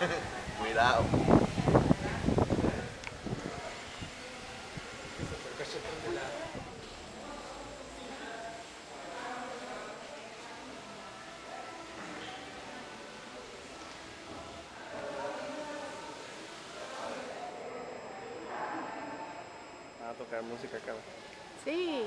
Cuidado. a tocar música acá. Sí.